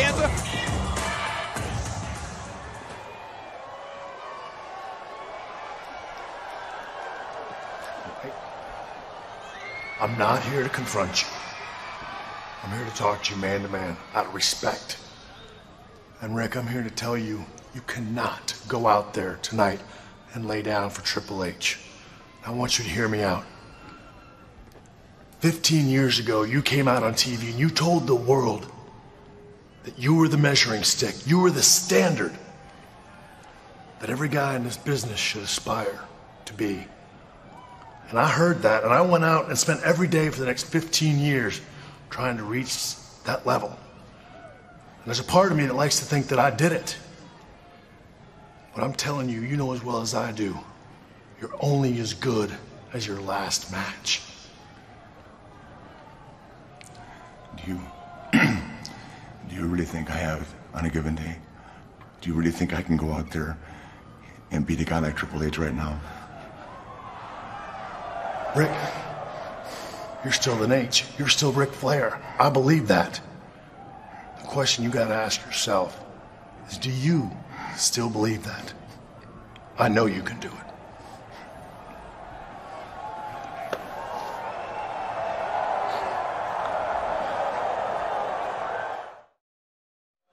extravaganza? I'm not here to confront you. I'm here to talk to you man to man, out of respect. And Ric, I'm here to tell you, you cannot go out there tonight and lay down for Triple H. I want you to hear me out. 15 years ago, you came out on TV and you told the world that you were the measuring stick, you were the standard that every guy in this business should aspire to be. And I heard that, and I went out and spent every day for the next 15 years trying to reach that level. And there's a part of me that likes to think that I did it. But I'm telling you, you know as well as I do, you're only as good as your last match. Do you you really think I have on a given day? Do you really think I can go out there and beat a guy like Triple H right now? Ric, you're still an H. You're still Ric Flair. I believe that. The question you gotta ask yourself is do you still believe that? I know you can do it.